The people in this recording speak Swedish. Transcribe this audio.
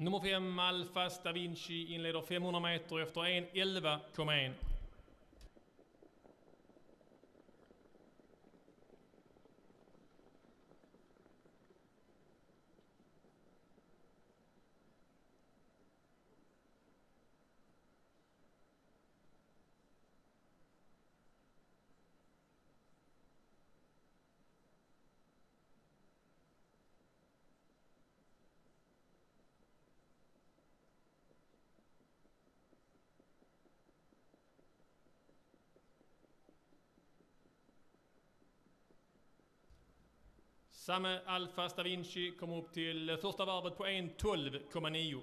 Nummer 5, Alfas da Vinci, inleder 500 meter efter 1.11,1. Samme Alfa Stavinci kom upp till första varvet på 1.12,9.